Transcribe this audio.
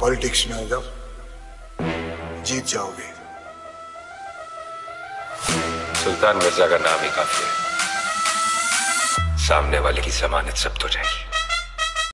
Politics में जब जीत जाओगे। सुल्तान मिर्ज़ा का नाम ही काफ़ी है। सामने वाले की जमानत जब्त हो जाएगी।